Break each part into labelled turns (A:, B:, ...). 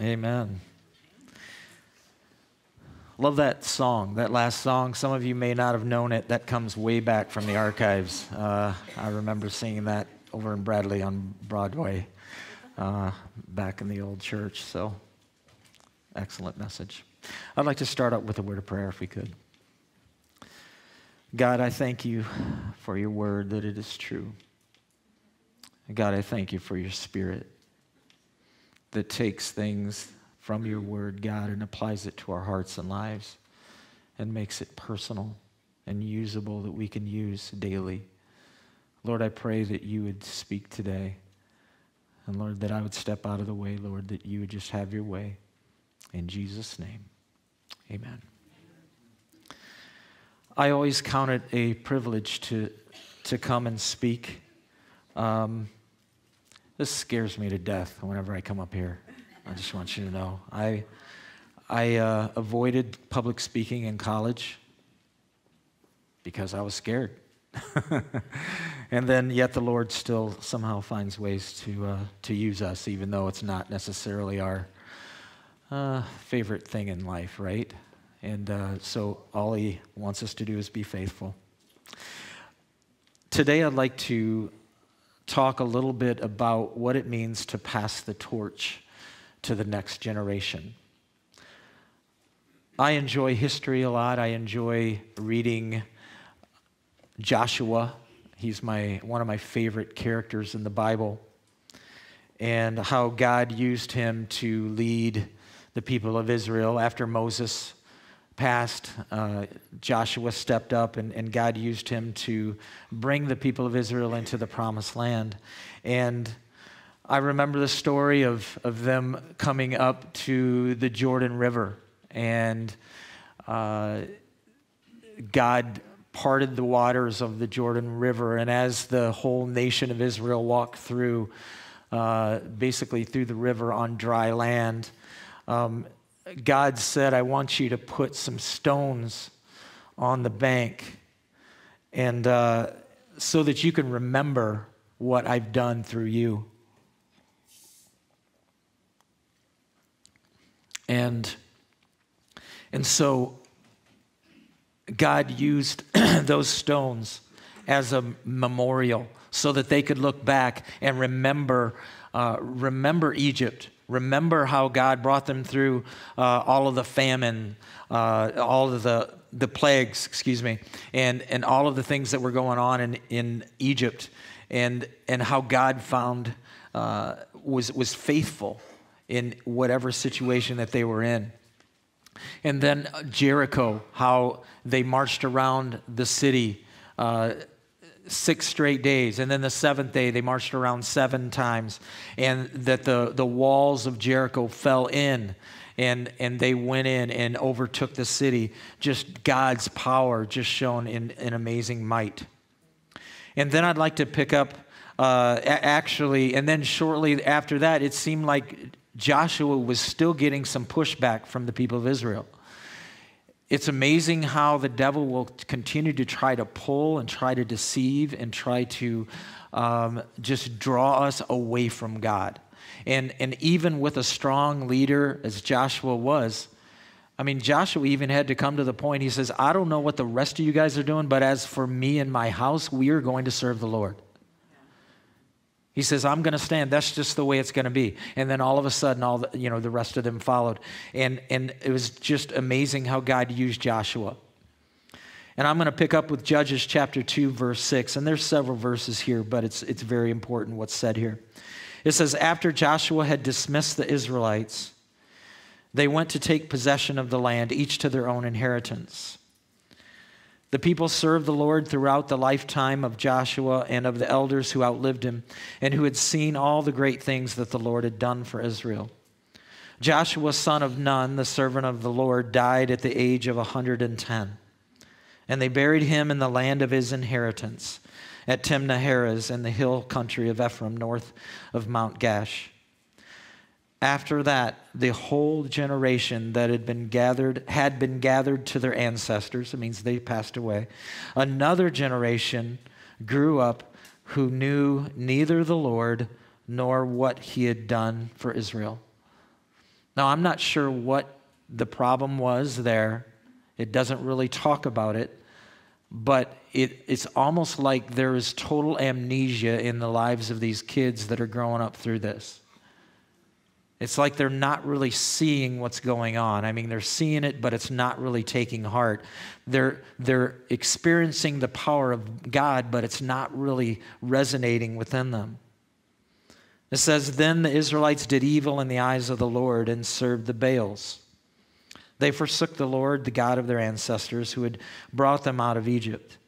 A: Amen. Love that song, that last song. Some of you may not have known it. That comes way back from the archives. Uh, I remember singing that over in Bradley on Broadway uh, back in the old church. So, excellent message. I'd like to start out with a word of prayer if we could. God, I thank you for your word that it is true. God, I thank you for your spirit that takes things from your word, God, and applies it to our hearts and lives and makes it personal and usable that we can use daily. Lord, I pray that you would speak today. And Lord, that I would step out of the way, Lord, that you would just have your way. In Jesus' name, amen. I always count it a privilege to, to come and speak. Um, this scares me to death whenever I come up here. I just want you to know. I, I uh, avoided public speaking in college because I was scared. and then, yet, the Lord still somehow finds ways to, uh, to use us, even though it's not necessarily our uh, favorite thing in life, right? And uh, so, all He wants us to do is be faithful. Today, I'd like to talk a little bit about what it means to pass the torch to the next generation. I enjoy history a lot. I enjoy reading Joshua. He's my, one of my favorite characters in the Bible. And how God used him to lead the people of Israel after Moses passed. Uh, Joshua stepped up, and, and God used him to bring the people of Israel into the promised land. And I remember the story of, of them coming up to the Jordan River, and uh, God parted the waters of the Jordan River. And as the whole nation of Israel walked through, uh, basically through the river on dry land, um, God said, I want you to put some stones on the bank and uh, so that you can remember what I've done through you. And, and so God used those stones as a memorial so that they could look back and remember, uh, remember Egypt. Remember how God brought them through uh, all of the famine, uh, all of the, the plagues, excuse me, and, and all of the things that were going on in, in Egypt, and, and how God found, uh, was, was faithful in whatever situation that they were in. And then Jericho, how they marched around the city uh, six straight days. And then the seventh day, they marched around seven times. And that the, the walls of Jericho fell in. And, and they went in and overtook the city. Just God's power, just shown in, in amazing might. And then I'd like to pick up uh, actually, and then shortly after that, it seemed like Joshua was still getting some pushback from the people of Israel. It's amazing how the devil will continue to try to pull and try to deceive and try to um, just draw us away from God. And, and even with a strong leader as Joshua was, I mean, Joshua even had to come to the point, he says, I don't know what the rest of you guys are doing, but as for me and my house, we are going to serve the Lord. He says, I'm going to stand. That's just the way it's going to be. And then all of a sudden, all the, you know, the rest of them followed. And, and it was just amazing how God used Joshua. And I'm going to pick up with Judges chapter 2, verse 6. And there's several verses here, but it's, it's very important what's said here. It says, After Joshua had dismissed the Israelites, they went to take possession of the land, each to their own inheritance. The people served the Lord throughout the lifetime of Joshua and of the elders who outlived him and who had seen all the great things that the Lord had done for Israel. Joshua, son of Nun, the servant of the Lord, died at the age of a 110. And they buried him in the land of his inheritance at Timnath in the hill country of Ephraim, north of Mount Gaash. After that, the whole generation that had been gathered had been gathered to their ancestors. It means they passed away. Another generation grew up who knew neither the Lord nor what he had done for Israel. Now, I'm not sure what the problem was there. It doesn't really talk about it, but it, it's almost like there is total amnesia in the lives of these kids that are growing up through this. It's like they're not really seeing what's going on. I mean, they're seeing it, but it's not really taking heart. They're, they're experiencing the power of God, but it's not really resonating within them. It says, Then the Israelites did evil in the eyes of the Lord and served the Baals. They forsook the Lord, the God of their ancestors, who had brought them out of Egypt.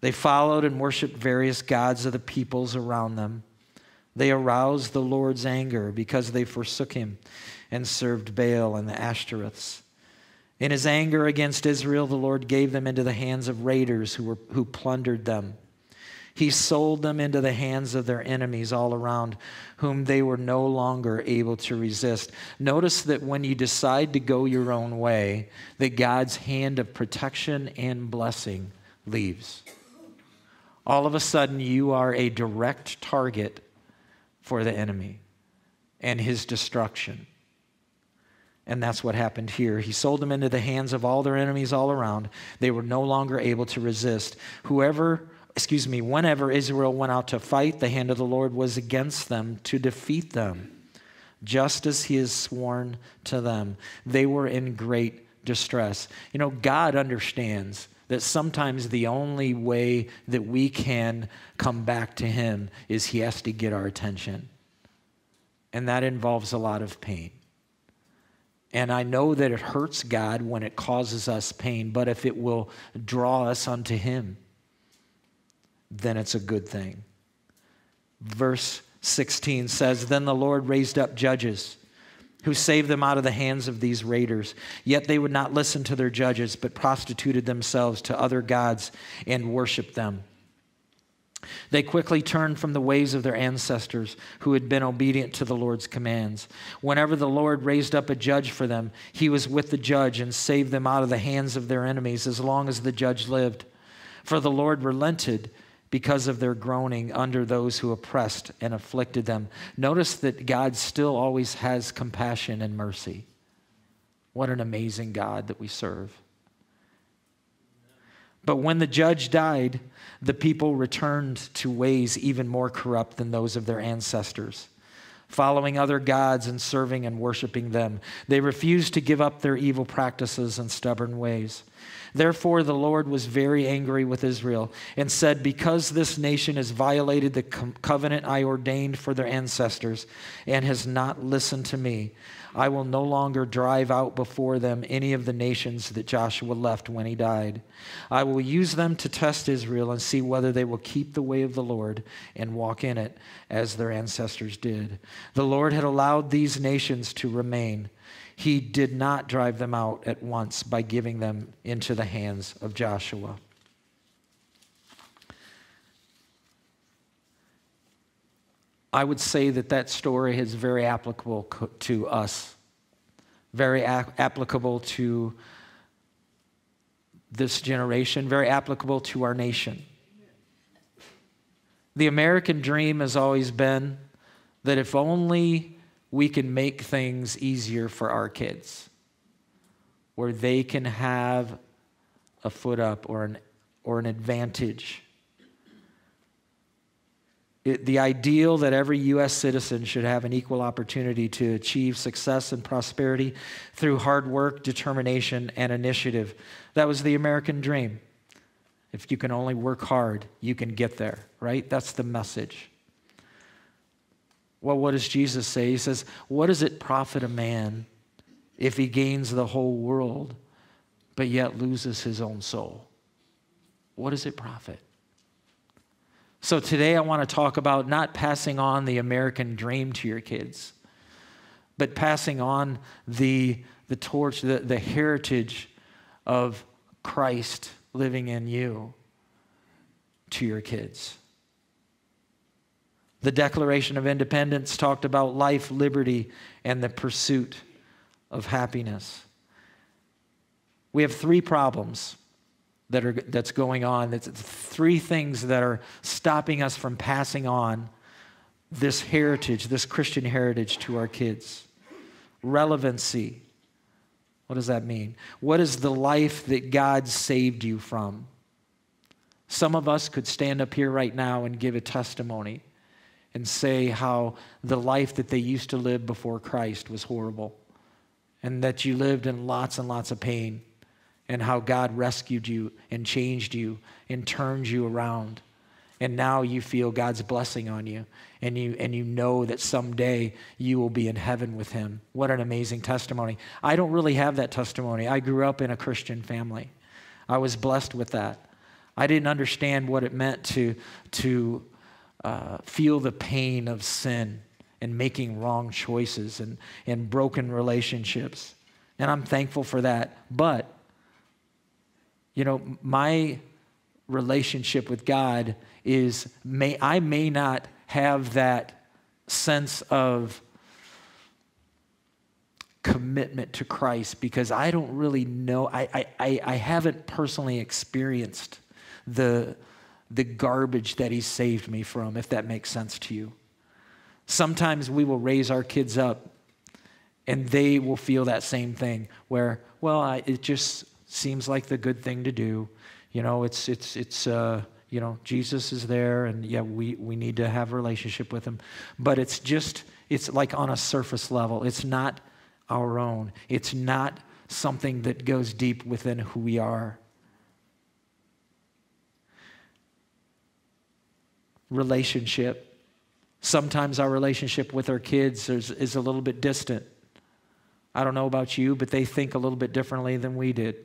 A: They followed and worshiped various gods of the peoples around them. They aroused the Lord's anger because they forsook him and served Baal and the Ashtoreths. In his anger against Israel, the Lord gave them into the hands of raiders who, were, who plundered them. He sold them into the hands of their enemies all around, whom they were no longer able to resist. Notice that when you decide to go your own way, that God's hand of protection and blessing leaves. All of a sudden, you are a direct target for the enemy and his destruction. And that's what happened here. He sold them into the hands of all their enemies all around. They were no longer able to resist. Whoever, excuse me, whenever Israel went out to fight, the hand of the Lord was against them to defeat them, just as he has sworn to them. They were in great distress. You know, God understands that sometimes the only way that we can come back to Him is He has to get our attention. And that involves a lot of pain. And I know that it hurts God when it causes us pain, but if it will draw us unto Him, then it's a good thing. Verse 16 says Then the Lord raised up judges who saved them out of the hands of these raiders. Yet they would not listen to their judges, but prostituted themselves to other gods and worshiped them. They quickly turned from the ways of their ancestors who had been obedient to the Lord's commands. Whenever the Lord raised up a judge for them, he was with the judge and saved them out of the hands of their enemies as long as the judge lived. For the Lord relented because of their groaning under those who oppressed and afflicted them. Notice that God still always has compassion and mercy. What an amazing God that we serve. But when the judge died, the people returned to ways even more corrupt than those of their ancestors, following other gods and serving and worshiping them. They refused to give up their evil practices and stubborn ways. Therefore, the Lord was very angry with Israel and said, Because this nation has violated the covenant I ordained for their ancestors and has not listened to me, I will no longer drive out before them any of the nations that Joshua left when he died. I will use them to test Israel and see whether they will keep the way of the Lord and walk in it as their ancestors did. The Lord had allowed these nations to remain he did not drive them out at once by giving them into the hands of Joshua. I would say that that story is very applicable to us, very a- applicable to this generation, very applicable to our nation. The American dream has always been that if only we can make things easier for our kids where they can have a foot up or an, or an advantage. It, the ideal that every U.S. citizen should have an equal opportunity to achieve success and prosperity through hard work, determination, and initiative. That was the American dream. If you can only work hard, you can get there, right? That's the message. Well, what does Jesus say? He says, What does it profit a man if he gains the whole world but yet loses his own soul? What does it profit? So today I want to talk about not passing on the American dream to your kids, but passing on the, the torch, the, the heritage of Christ living in you to your kids. The Declaration of Independence talked about life, liberty, and the pursuit of happiness. We have three problems that are, that's going on. It's three things that are stopping us from passing on this heritage, this Christian heritage to our kids. relevancy. What does that mean? What is the life that God saved you from? Some of us could stand up here right now and give a testimony and say how the life that they used to live before Christ was horrible and that you lived in lots and lots of pain and how God rescued you and changed you and turned you around. And now you feel God's blessing on you and you and you know that someday you will be in heaven with him. What an amazing testimony. I don't really have that testimony. I grew up in a Christian family. I was blessed with that. I didn't understand what it meant to, to uh, feel the pain of sin and making wrong choices and, and broken relationships. And I'm thankful for that. But, you know, my relationship with God is may I may not have that sense of commitment to Christ because I don't really know, I, I, I haven't personally experienced the, the garbage that he saved me from, if that makes sense to you. Sometimes we will raise our kids up and they will feel that same thing where, well, I, it just seems like the good thing to do. You know, it's, it's, it's, uh, you know, Jesus is there and yeah, we, we need to have a relationship with him. But it's just, it's like on a surface level. It's not our own. It's not something that goes deep within who we are. relationship. Sometimes our relationship with our kids is, is a little bit distant. I don't know about you, but they think a little bit differently than we did.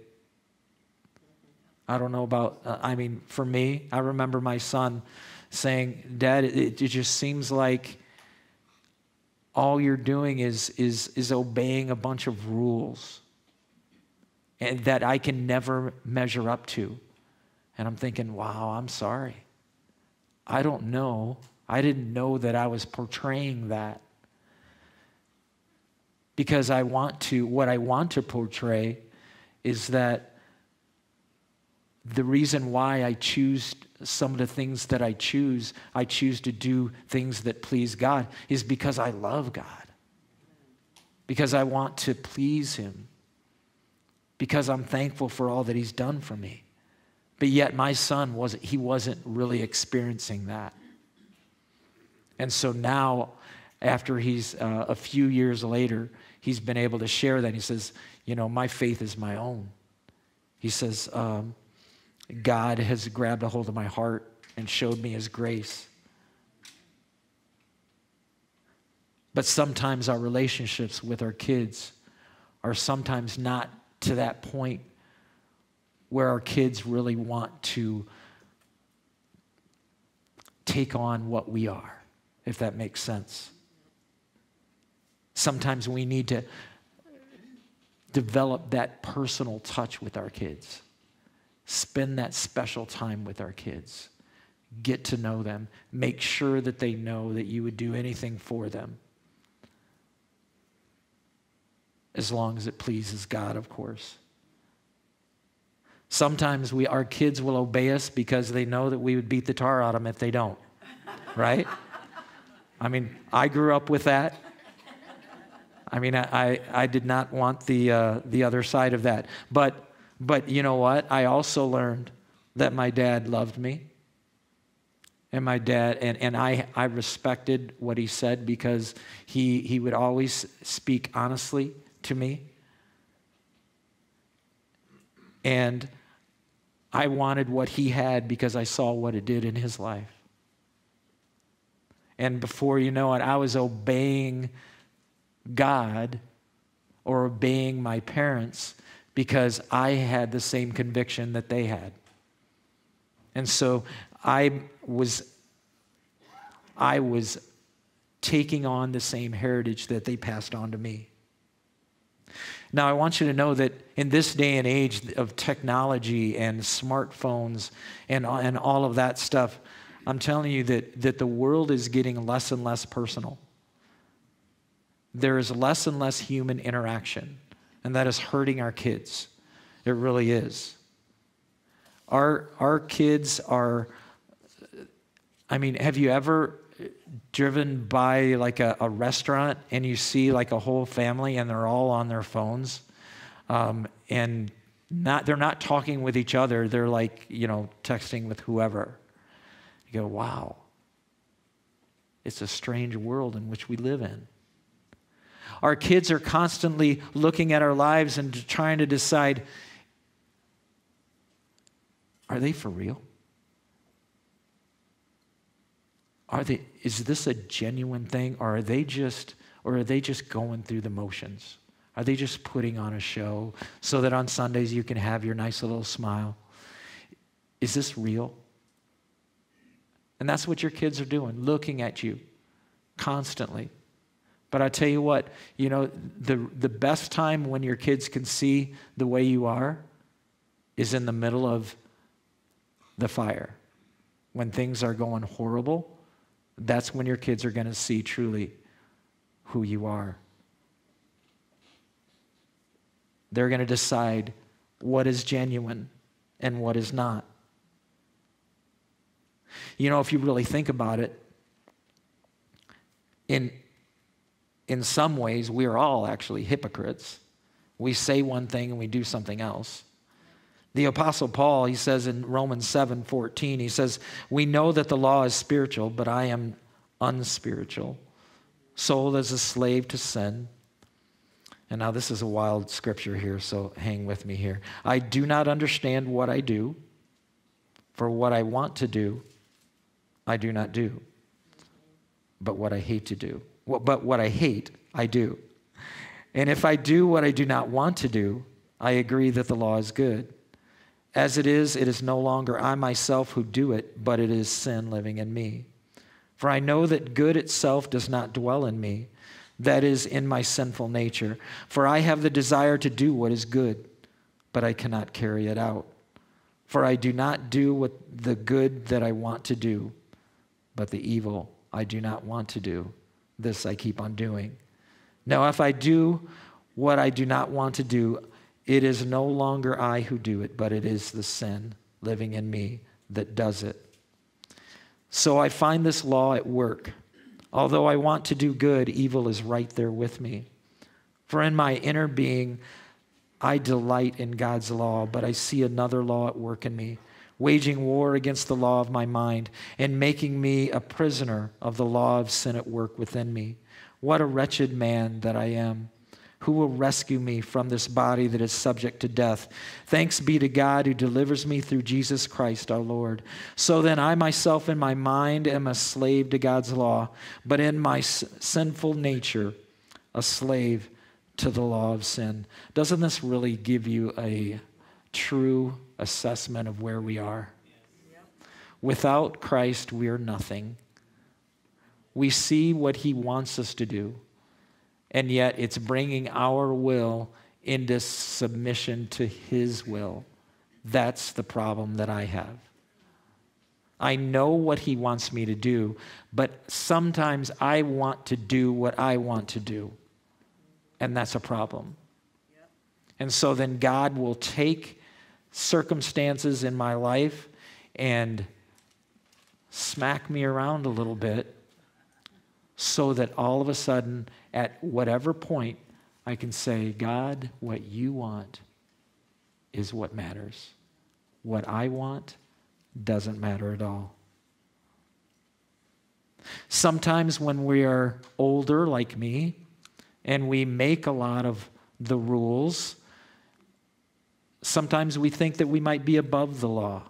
A: I don't know about, uh, I mean, for me, I remember my son saying, Dad, it, it just seems like all you're doing is, is, is obeying a bunch of rules and that I can never measure up to. And I'm thinking, wow, I'm sorry. I don't know. I didn't know that I was portraying that. Because I want to, what I want to portray is that the reason why I choose some of the things that I choose, I choose to do things that please God, is because I love God. Because I want to please Him. Because I'm thankful for all that He's done for me. But yet my son wasn't, he wasn't really experiencing that. And so now, after he's uh, a few years later, he's been able to share that. He says, You know, my faith is my own. He says, um, God has grabbed a hold of my heart and showed me his grace. But sometimes our relationships with our kids are sometimes not to that point where our kids really want to take on what we are, if that makes sense. Sometimes we need to develop that personal touch with our kids, spend that special time with our kids, get to know them, make sure that they know that you would do anything for them. As long as it pleases God, of course. Sometimes we, our kids will obey us because they know that we would beat the tar out of them if they don't, right? I mean, I grew up with that. I mean, I, I did not want the, uh, the other side of that. But, but you know what? I also learned that my dad loved me. And my dad, and, and I, I respected what he said because he, he would always speak honestly to me. And I wanted what he had because I saw what it did in his life. And before you know it, I was obeying God or obeying my parents because I had the same conviction that they had. And so I was I was taking on the same heritage that they passed on to me. Now, I want you to know that in this day and age of technology and smartphones and, and all of that stuff, I'm telling you that, that the world is getting less and less personal. There is less and less human interaction, and that is hurting our kids. It really is. Our, our kids are, I mean, have you ever driven by like a, a restaurant and you see like a whole family and they're all on their phones um, and not they're not talking with each other they're like you know texting with whoever you go wow it's a strange world in which we live in our kids are constantly looking at our lives and trying to decide are they for real? Are they is this a genuine thing or are they just or are they just going through the motions? Are they just putting on a show so that on sundays you can have your nice little smile? Is this real? And that's what your kids are doing looking at you constantly but i tell you what you know the, the best time when your kids can see the way you are is in the middle of the fire when things are going horrible that's when your kids are going to see truly who you are. They're going to decide what is genuine and what is not. You know, if you really think about it, in, in some ways, we are all actually hypocrites. We say one thing and we do something else. The Apostle Paul, he says in Romans 7 14, he says, We know that the law is spiritual, but I am unspiritual, sold as a slave to sin. And now, this is a wild scripture here, so hang with me here. I do not understand what I do, for what I want to do, I do not do. But what I hate to do, but what I hate, I do. And if I do what I do not want to do, I agree that the law is good. As it is, it is no longer I myself who do it, but it is sin living in me. For I know that good itself does not dwell in me, that is, in my sinful nature. For I have the desire to do what is good, but I cannot carry it out. For I do not do what the good that I want to do, but the evil I do not want to do. This I keep on doing. Now, if I do what I do not want to do, it is no longer I who do it, but it is the sin living in me that does it. So I find this law at work. Although I want to do good, evil is right there with me. For in my inner being, I delight in God's law, but I see another law at work in me, waging war against the law of my mind and making me a prisoner of the law of sin at work within me. What a wretched man that I am. Who will rescue me from this body that is subject to death? Thanks be to God who delivers me through Jesus Christ our Lord. So then, I myself in my mind am a slave to God's law, but in my sinful nature, a slave to the law of sin. Doesn't this really give you a true assessment of where we are? Without Christ, we are nothing. We see what he wants us to do and yet it's bringing our will into submission to His will. That's the problem that I have. I know what He wants me to do, but sometimes I want to do what I want to do, and that's a problem. And so then God will take circumstances in my life and smack me around a little bit so that all of a sudden, at whatever point, I can say, God, what you want is what matters. What I want doesn't matter at all. Sometimes when we are older, like me, and we make a lot of the rules, sometimes we think that we might be above the law.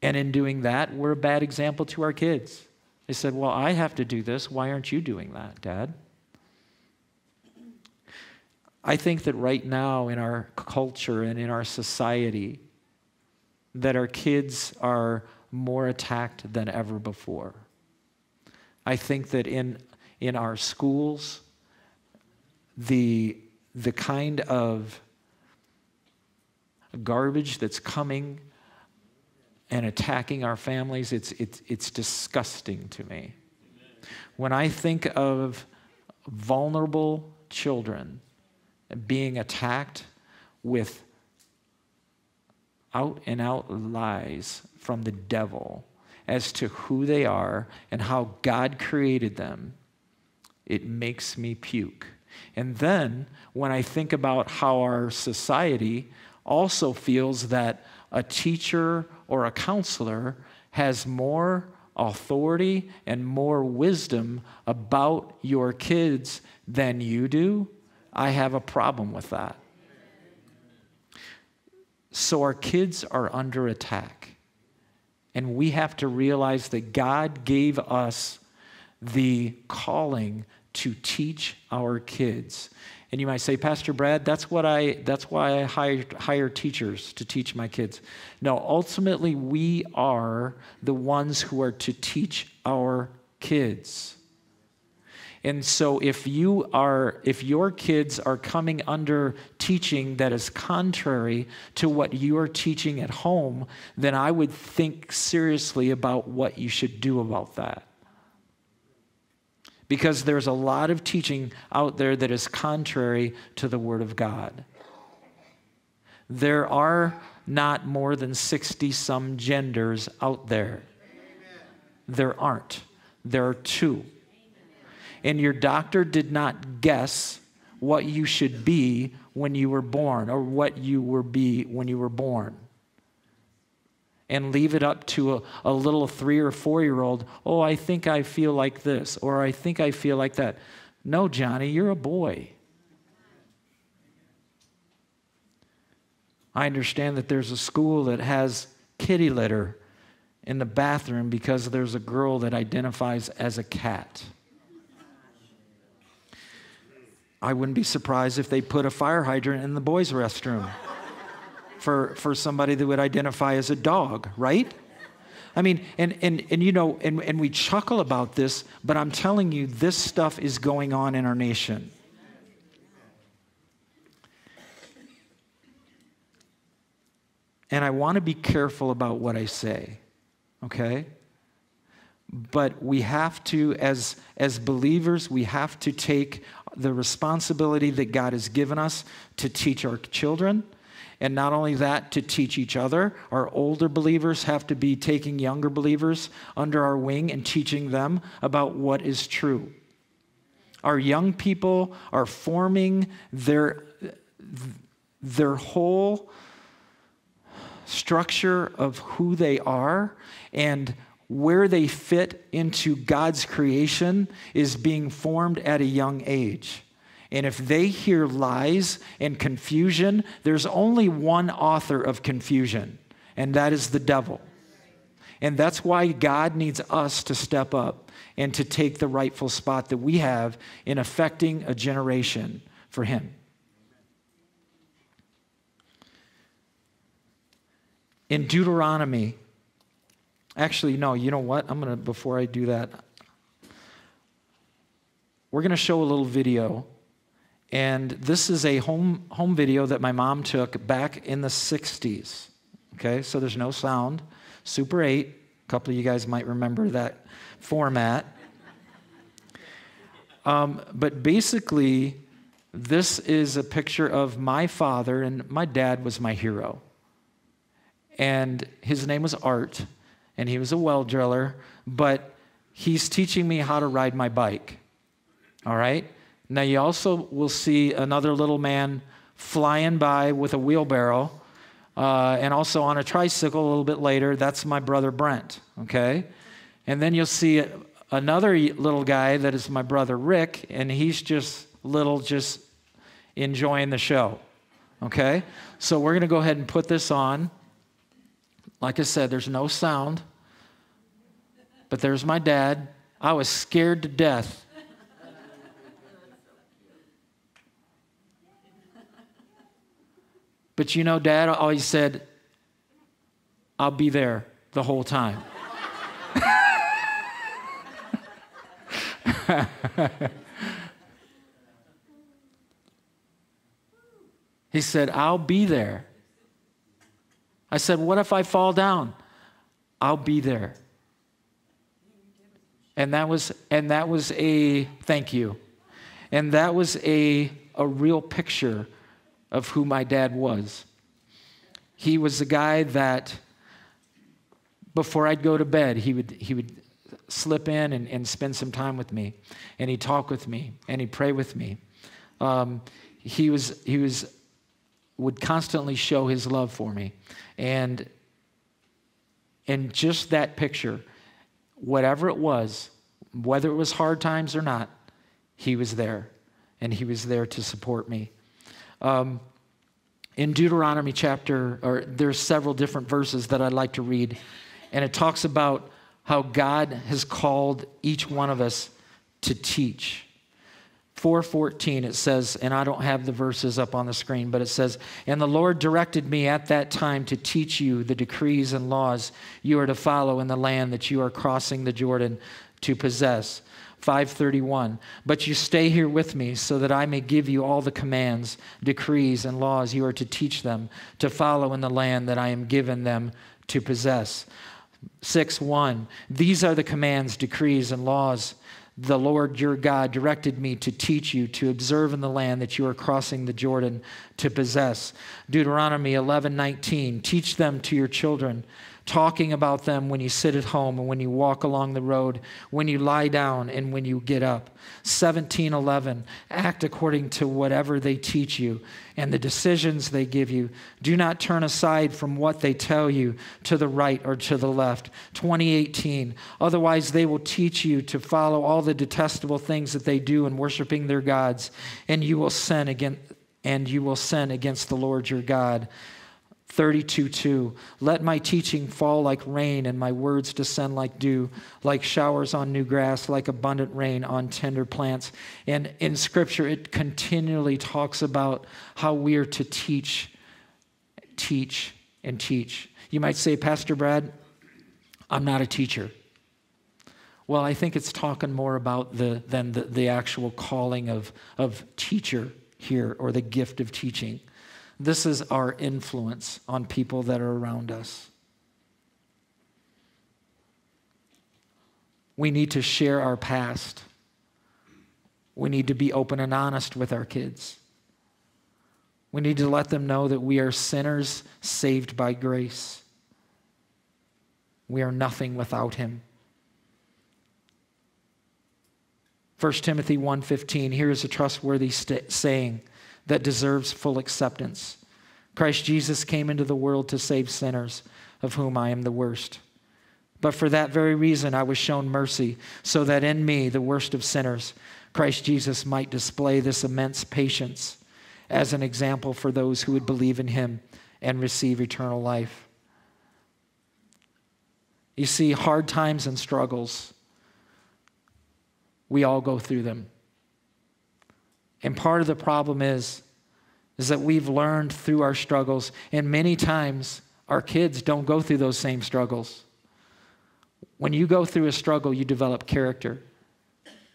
A: And in doing that, we're a bad example to our kids. They said, Well, I have to do this. Why aren't you doing that, Dad? I think that right now in our culture and in our society, that our kids are more attacked than ever before. I think that in, in our schools, the, the kind of garbage that's coming and attacking our families, it's, it's, it's disgusting to me. When I think of vulnerable children being attacked with out and out lies from the devil, as to who they are and how God created them, it makes me puke. And then when I think about how our society also feels that a teacher or a counselor has more authority and more wisdom about your kids than you do, I have a problem with that. So our kids are under attack. And we have to realize that God gave us the calling to teach our kids. And you might say, Pastor Brad, that's what I that's why I hire, hire teachers to teach my kids. No, ultimately we are the ones who are to teach our kids. And so if you are if your kids are coming under teaching that is contrary to what you are teaching at home, then I would think seriously about what you should do about that because there's a lot of teaching out there that is contrary to the Word of God. There are not more than 60 some genders out there. There aren't. There are two. And your doctor did not guess what you should be when you were born or what you were be when you were born and leave it up to a, a little three or four year old, oh, I think I feel like this, or I think I feel like that. No, Johnny, you're a boy. I understand that there's a school that has kitty litter in the bathroom because there's a girl that identifies as a cat. I wouldn't be surprised if they put a fire hydrant in the boys' restroom for, for somebody that would identify as a dog, right? I mean, and, and, and you know, and, and we chuckle about this, but I'm telling you, this stuff is going on in our nation. And I want to be careful about what I say, okay? But we have to, as, as believers, we have to take the responsibility that God has given us to teach our children and not only that, to teach each other. Our older believers have to be taking younger believers under our wing and teaching them about what is true. Our young people are forming their, their whole structure of who they are and where they fit into God's creation is being formed at a young age. And if they hear lies and confusion, there's only one author of confusion, and that is the devil. And that's why God needs us to step up and to take the rightful spot that we have in affecting a generation for Him. In Deuteronomy, actually, no, you know what? I'm going to, before I do that, we're going to show a little video and this is a home, home video that my mom took back in the 60s. Okay, so there's no sound. Super 8. A couple of you guys might remember that format. Um, but basically, this is a picture of my father, and my dad was my hero. And his name was Art, and he was a well driller, but he's teaching me how to ride my bike. All right? Now, you also will see another little man flying by with a wheelbarrow uh, and also on a tricycle a little bit later. That's my brother Brent, okay? And then you'll see another little guy that is my brother Rick, and he's just little, just enjoying the show, okay? So we're to go ahead and put this on. Like I said, there's no sound, but there's my dad. I was scared to death But you know, dad always said, I'll be there the whole time. he said, I'll be there. I said, What if I fall down? I'll be there. And that was and that was a thank you. And that was a a real picture of who my dad was. He was the guy that before I'd go to bed, he would, he would slip in and, and spend some time with me. And he'd talk with me and he'd pray with me. Um, he was, he was, would constantly show his love for me. And, and just that picture, whatever it was, whether it was hard times or not, he was there. And he was there to support me. Um, in Deuteronomy chapter, or there's several different verses that I'd like to read, and it talks about how God has called each one of us to teach. 414 it says and i don't have the verses up on the screen but it says and the lord directed me at that time to teach you the decrees and laws you are to follow in the land that you are crossing the jordan to possess 531 but you stay here with me so that i may give you all the commands decrees and laws you are to teach them to follow in the land that i am given them to possess. 6 1 these are the commands decrees and laws the lord your god directed me to teach you to observe in the land that you are crossing the jordan to possess. Deuteronomy 11 19 teach them to your children talking about them when you sit at home and when you walk along the road, when you lie down and when you get up. 1711, act according to whatever they teach you and the decisions they give you. Do not turn aside from what they tell you to the right or to the left. 2018, otherwise they will teach you to follow all the detestable things that they do in worshiping their gods, and you will sin against and you will sin against the Lord your God. 32 2. Let my teaching fall like rain and my words descend like dew, like showers on new grass, like abundant rain on tender plants. And in Scripture, it continually talks about how we are to teach, teach, and teach. You might say, Pastor Brad, I'm not a teacher. Well, I think it's talking more about the, than the, the actual calling of, of teacher here or the gift of teaching. This is our influence on people that are around us. We need to share our past. We need to be open and honest with our kids. We need to let them know that we are sinners saved by grace. We are nothing without him. 1 Timothy 1:15 here is a trustworthy st- saying that deserves full acceptance. Christ Jesus came into the world to save sinners, of whom I am the worst. But for that very reason, I was shown mercy, so that in me, the worst of sinners, Christ Jesus might display this immense patience as an example for those who would believe in him and receive eternal life. You see, hard times and struggles, we all go through them. And part of the problem is, is that we've learned through our struggles, and many times our kids don't go through those same struggles. When you go through a struggle, you develop character,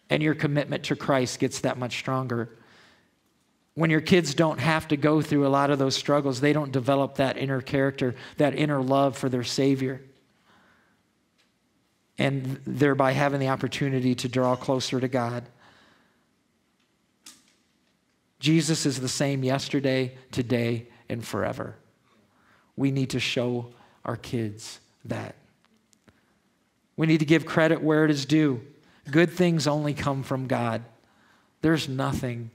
A: and your commitment to Christ gets that much stronger. When your kids don't have to go through a lot of those struggles, they don't develop that inner character, that inner love for their Savior. And thereby having the opportunity to draw closer to God. Jesus is the same yesterday, today, and forever. We need to show our kids that. We need to give credit where it is due. Good things only come from God. There's nothing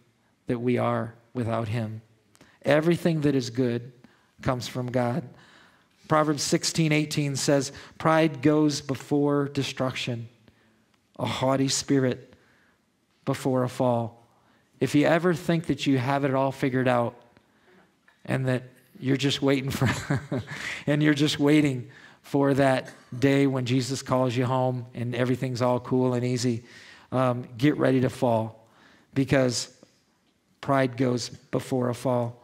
A: that we are without Him. Everything that is good comes from God. Proverbs 16, 18 says, Pride goes before destruction, a haughty spirit before a fall. If you ever think that you have it all figured out and that you're just waiting for, and you're just waiting for that day when Jesus calls you home and everything's all cool and easy, um, get ready to fall because pride goes before a fall.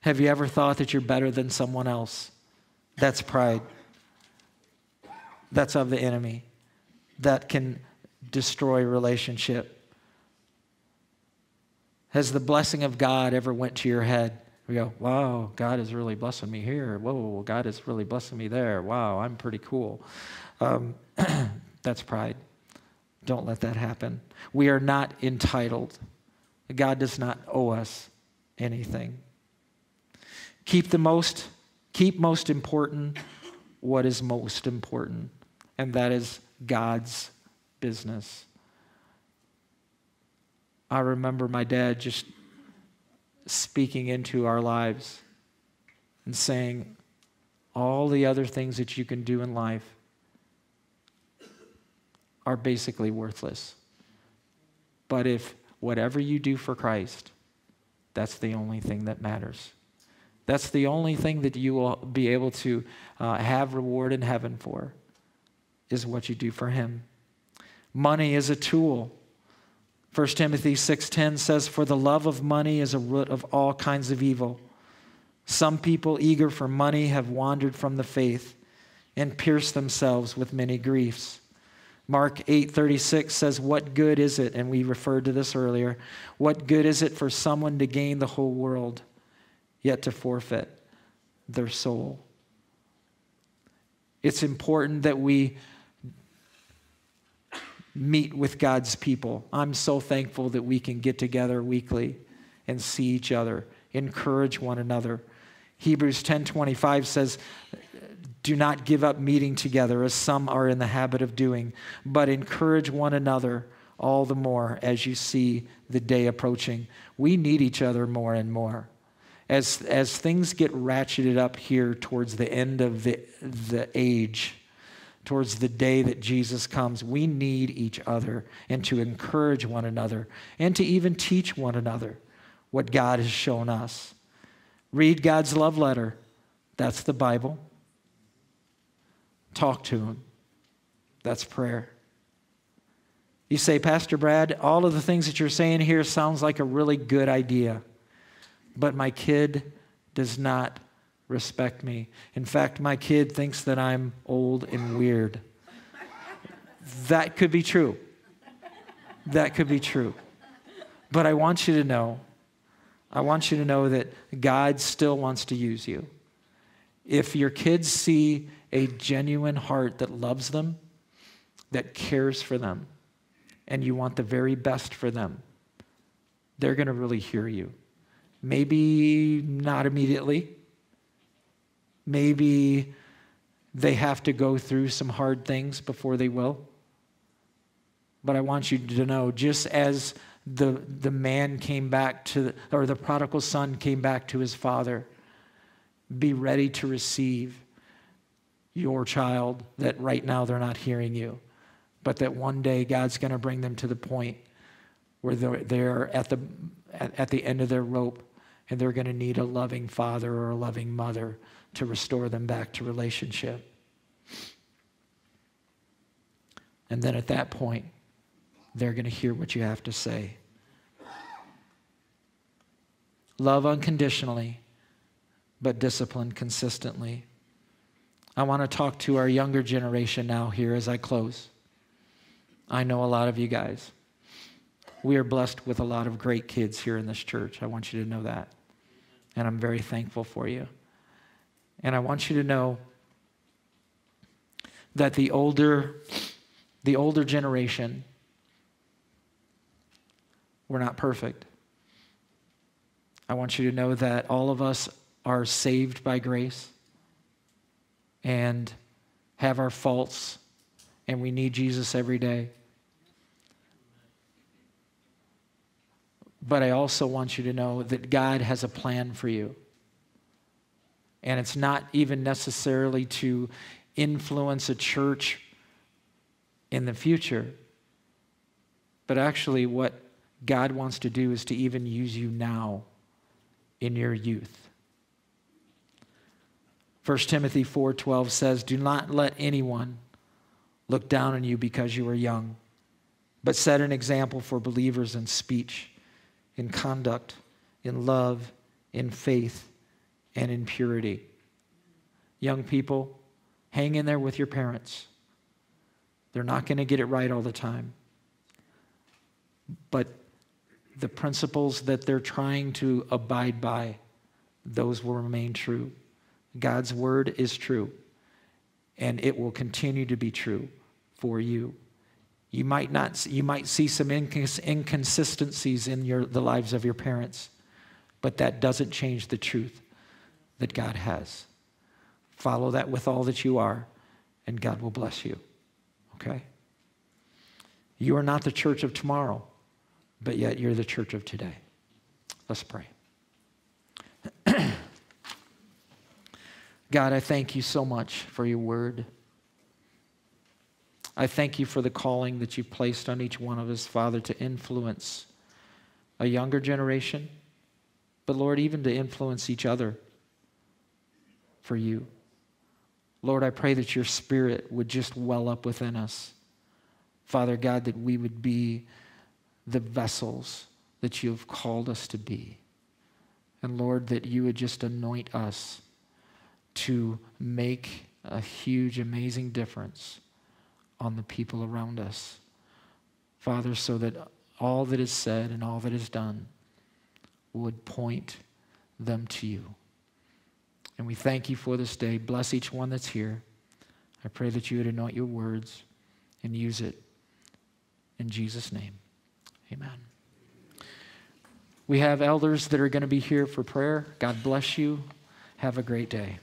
A: Have you ever thought that you're better than someone else? That's pride. That's of the enemy that can destroy relationship? Has the blessing of God ever went to your head? We go, wow, God is really blessing me here. Whoa, God is really blessing me there. Wow, I'm pretty cool. Um, that's pride. Don't let that happen. We are not entitled. God does not owe us anything. Keep the most Keep most important what is most important, and that is God's business. I remember my dad just speaking into our lives and saying, all the other things that you can do in life are basically worthless. But if whatever you do for Christ, that's the only thing that matters. That's the only thing that you will be able to uh, have reward in heaven for, is what you do for Him. Money is a tool. 1 Timothy 6:10 says for the love of money is a root of all kinds of evil. Some people eager for money have wandered from the faith and pierced themselves with many griefs. Mark 8:36 says what good is it and we referred to this earlier what good is it for someone to gain the whole world yet to forfeit their soul It's important that we meet with God's people. I'm so thankful that we can get together weekly and see each other, encourage one another. Hebrews 10:25 says do not give up meeting together as some are in the habit of doing, but encourage one another all the more as you see the day approaching. We need each other more and more. As, as things get ratcheted up here towards the end of the, the age, towards the day that Jesus comes, we need each other and to encourage one another and to even teach one another what God has shown us. Read God's love letter. That's the Bible. Talk to him. That's prayer. You say, Pastor Brad, all of the things that you're saying here sounds like a really good idea, but my kid does not respect me. In fact, my kid thinks that I'm old and weird. That could be true. That could be true. But I want you to know, I want you to know that God still wants to use you. If your kids see a genuine heart that loves them, that cares for them, and you want the very best for them, they're going to really hear you. Maybe not immediately. Maybe they have to go through some hard things before they will. But I want you to know just as the, the man came back to, or the prodigal son came back to his father, be ready to receive your child that right now they're not hearing you, but that one day God's going to bring them to the point where they're, they're at, the, at, at the end of their rope and they're going to need a loving father or a loving mother to restore them back to relationship. And then at that point, they're going to hear what you have to say. Love unconditionally, but discipline consistently. I want to talk to our younger generation now here as I close. I know a lot of you guys. We are blessed with a lot of great kids here in this church. I want you to know that. And I'm very thankful for you. And I want you to know that the older the older generation we're not perfect. I want you to know that all of us are saved by grace and have our faults, and we need Jesus every day. But I also want you to know that God has a plan for you. And it's not even necessarily to influence a church in the future, but actually, what God wants to do is to even use you now in your youth. 1 Timothy 4:12 says, "Do not let anyone look down on you because you are young, but set an example for believers in speech, in conduct, in love, in faith, and in purity." Young people, hang in there with your parents. They're not going to get it right all the time. But the principles that they're trying to abide by, those will remain true. God's word is true, and it will continue to be true for you. You might not you might see some inconsistencies in your, the lives of your parents, but that doesn't change the truth that God has. Follow that with all that you are, and God will bless you. Okay? You are not the church of tomorrow, but yet you're the church of today. Let's pray. God, I thank you so much for your word. I thank you for the calling that you've placed on each one of us, Father, to influence a younger generation, but Lord, even to influence each other for you. Lord, I pray that your spirit would just well up within us. Father God, that we would be the vessels that you have called us to be. And Lord, that you would just anoint us to make a huge, amazing difference on the people around us. Father, so that all that is said and all that is done would point them to you. And we thank you for this day. Bless each one that's here. I pray that you would anoint your words and use it in Jesus' name. Amen. We have elders that are going to be here for prayer. God bless you. Have a great day.